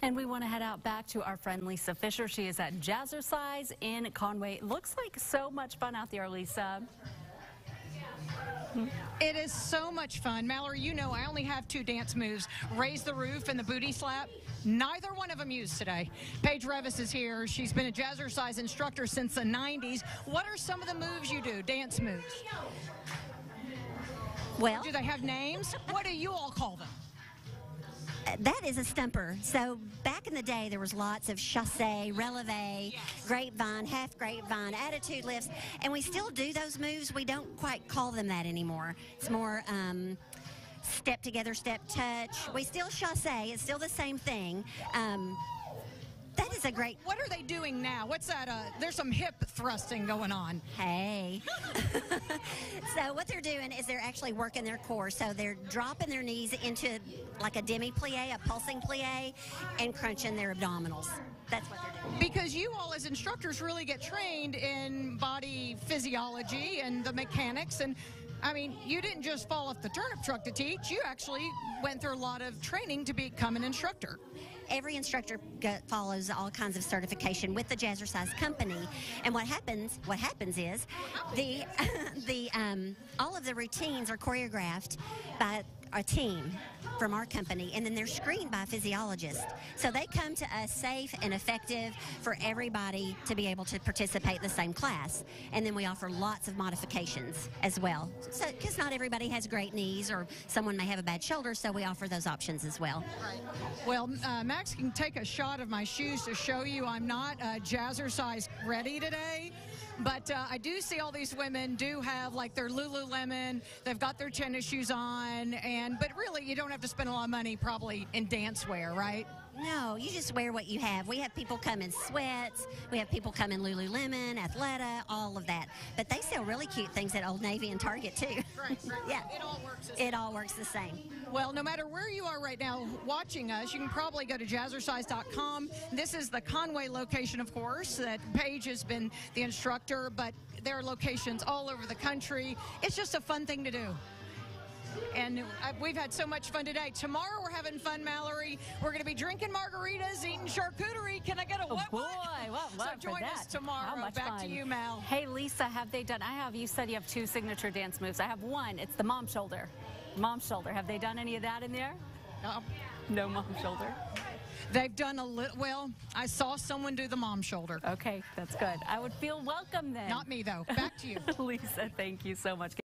And we want to head out back to our friend Lisa Fischer. She is at Jazzercise in Conway. Looks like so much fun out there, Lisa. It is so much fun. Mallory, you know I only have two dance moves, raise the roof and the booty slap. Neither one of them used today. Paige Revis is here. She's been a jazzercise instructor since the 90s. What are some of the moves you do, dance moves? Well, Do they have names? What do you all call them? That is a stumper. So back in the day, there was lots of chasse, releve, grapevine, half grapevine, attitude lifts, and we still do those moves. We don't quite call them that anymore. It's more um, step together, step touch. We still chasse. It's still the same thing. Um, that is a great. What are they doing now? What's that? Uh, there's some hip thrusting going on. Hey. so what they're doing is they're actually working their core. So they're dropping their knees into like a demi plie, a pulsing plie, and crunching their abdominals. That's what they're doing. Because you all, as instructors, really get trained in body physiology and the mechanics. And I mean, you didn't just fall off the turnip truck to teach. You actually went through a lot of training to become an instructor. Every instructor follows all kinds of certification with the Jazzercise company, and what happens? What happens is the the um, all of the routines are choreographed by a team from our company, and then they're screened by a physiologist. So they come to us safe and effective for everybody to be able to participate in the same class. And then we offer lots of modifications as well. So, because not everybody has great knees, or someone may have a bad shoulder, so we offer those options as well. Well, uh, Max can take a shot of my shoes to show you I'm not uh, jazzercise ready today. But uh, I do see all these women do have like their Lululemon. They've got their tennis shoes on, and but really you don't have to spend a lot of money probably in dance wear, right? No, you just wear what you have. We have people come in sweats. We have people come in Lululemon, Athleta, all of that. But they sell really cute things at Old Navy and Target too. Right, right. yeah. It all works. It all works the same. Well, no matter where you are right now watching us, you can probably go to jazzercise.com. This is the Conway location, of course, that Paige has been the instructor, but there are locations all over the country. It's just a fun thing to do. And uh, we've had so much fun today. Tomorrow we're having fun, Mallory. We're going to be drinking margaritas, eating charcuterie. Can I get a Oh what? boy, what? what, what so join us tomorrow. How much Back fun. to you, Mal. Hey, Lisa, have they done? I have. You said you have two signature dance moves. I have one. It's the mom shoulder. Mom shoulder. Have they done any of that in there? Uh, No mom shoulder. they've done a little. Well, I saw someone do the mom shoulder. Okay, that's good. I would feel welcome then. Not me, though. Back to you. Lisa, thank you so much.